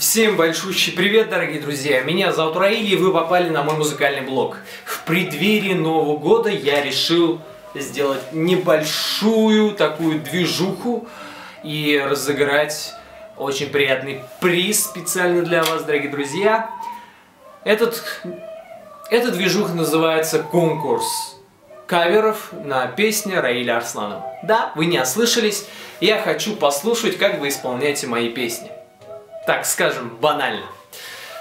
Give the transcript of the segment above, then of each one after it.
Всем большущий привет, дорогие друзья! Меня зовут Раиль, и вы попали на мой музыкальный блог. В преддверии Нового года я решил сделать небольшую такую движуху и разыграть очень приятный приз специально для вас, дорогие друзья. Этот, эта движуха называется «Конкурс» каверов на песни Раиля Арсланова. Да, вы не ослышались, я хочу послушать, как вы исполняете мои песни. Так скажем, банально.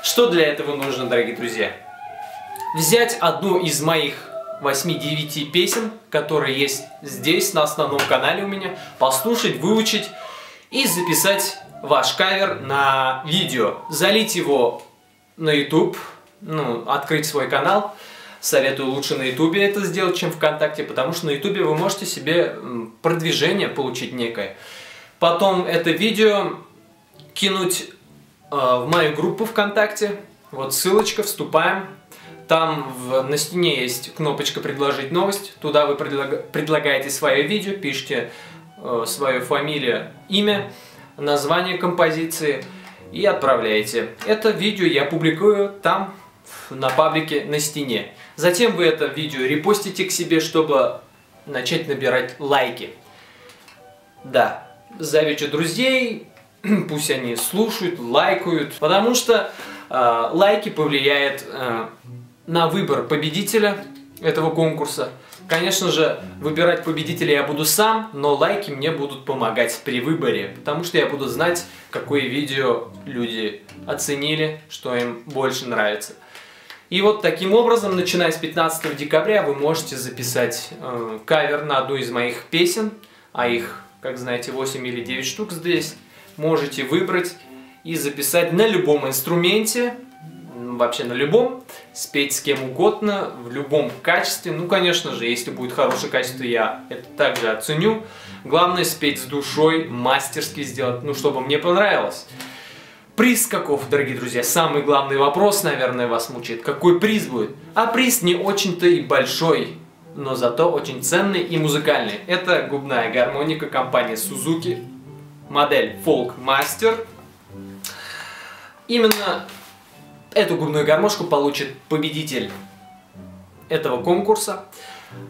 Что для этого нужно, дорогие друзья? Взять одну из моих 8-9 песен, которые есть здесь, на основном канале у меня, послушать, выучить и записать ваш кавер на видео. Залить его на YouTube, ну, открыть свой канал – Советую лучше на ютубе это сделать, чем ВКонтакте, потому что на ютубе вы можете себе продвижение получить некое. Потом это видео кинуть в мою группу ВКонтакте. Вот ссылочка, вступаем. Там в, на стене есть кнопочка «Предложить новость». Туда вы предлаг, предлагаете свое видео, пишите э, свою фамилию, имя, название композиции и отправляете. Это видео я публикую там на паблике на стене. Затем вы это видео репостите к себе, чтобы начать набирать лайки. Да, зовите друзей, пусть они слушают, лайкают, потому что э, лайки повлияют э, на выбор победителя этого конкурса. Конечно же, выбирать победителя я буду сам, но лайки мне будут помогать при выборе, потому что я буду знать, какое видео люди оценили, что им больше нравится. И вот таким образом, начиная с 15 декабря, вы можете записать э, кавер на одну из моих песен, а их, как знаете, 8 или 9 штук здесь. Можете выбрать и записать на любом инструменте, вообще на любом, спеть с кем угодно, в любом качестве. Ну, конечно же, если будет хорошее качество, я это также оценю. Главное спеть с душой, мастерски сделать, ну, чтобы мне понравилось. Приз каков, дорогие друзья? Самый главный вопрос, наверное, вас мучает. Какой приз будет? А приз не очень-то и большой, но зато очень ценный и музыкальный. Это губная гармоника компании Suzuki, модель Folk Master. Именно эту губную гармошку получит победитель этого конкурса.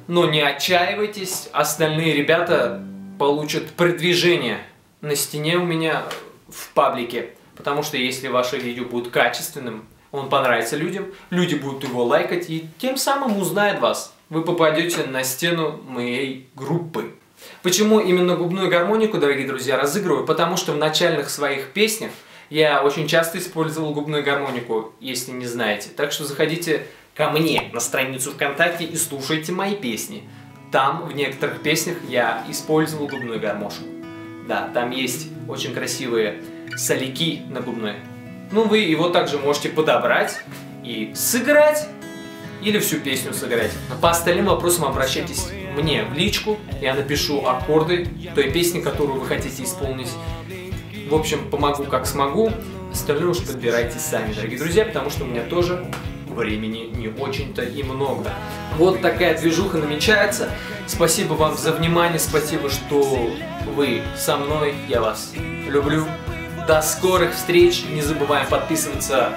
Но не отчаивайтесь, остальные ребята получат продвижение на стене у меня в паблике. Потому что если ваше видео будет качественным, он понравится людям, люди будут его лайкать и тем самым узнают вас. Вы попадете на стену моей группы. Почему именно губную гармонику, дорогие друзья, разыгрываю? Потому что в начальных своих песнях я очень часто использовал губную гармонику, если не знаете. Так что заходите ко мне на страницу ВКонтакте и слушайте мои песни. Там в некоторых песнях я использовал губную гармошку. Да, там есть очень красивые соляки на губной. Ну, вы его также можете подобрать и сыграть, или всю песню сыграть. По остальным вопросам обращайтесь мне в личку, я напишу аккорды той песни, которую вы хотите исполнить. В общем, помогу как смогу, остальное уж подбирайте сами, дорогие друзья, потому что у меня тоже времени не очень-то и много. Вот такая движуха намечается. Спасибо вам за внимание, спасибо, что вы со мной, я вас люблю. До скорых встреч. Не забываем подписываться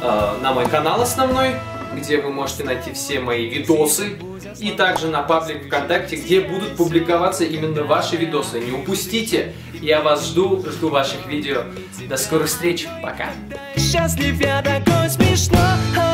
э, на мой канал основной, где вы можете найти все мои видосы. И также на паблик ВКонтакте, где будут публиковаться именно ваши видосы. Не упустите. Я вас жду, жду ваших видео. До скорых встреч. Пока. Счастлив я такой смешной.